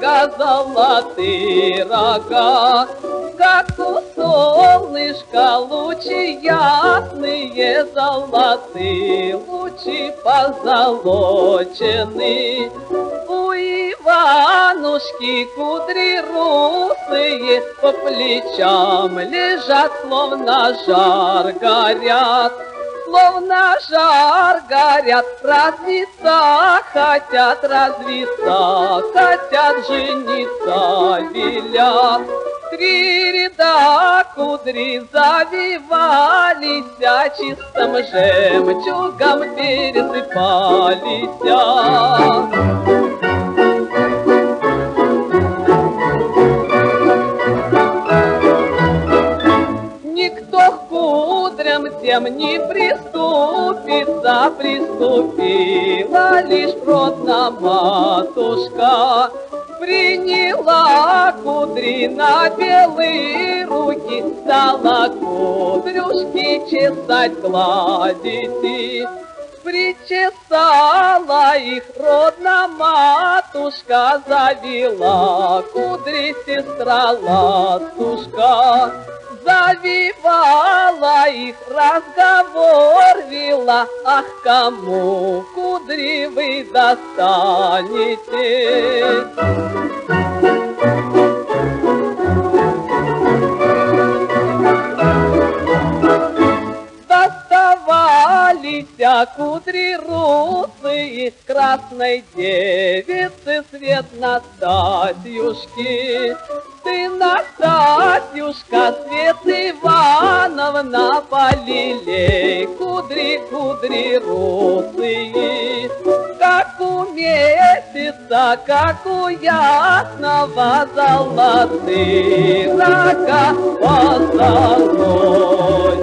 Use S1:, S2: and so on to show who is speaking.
S1: как золотые рога, как у солнышка лучи ясные, золотые лучи позолочены. У Иванушки кудри русые по плечам лежат, словно жар горят словно жар горят, развиться хотят, развиться хотят, жениться велят. Три ряда кудри завивались, а чистым жемчугом пересыпались. тем не приступится, приступила лишь родна матушка. Приняла кудри на белые руки, стала кудрюшки чесать, гладить. Причесала их родна матушка, завела кудри сестра ластушка завивала их, разговор вела, ах, кому кудри вы достанете? Вся кудри русые, красной девицы свет Настасьюшки. Ты, Настасьюшка, свет Ивановна, полилей, кудри, кудри русые. Как у месяца, как у ясного золотые рога позолоченные.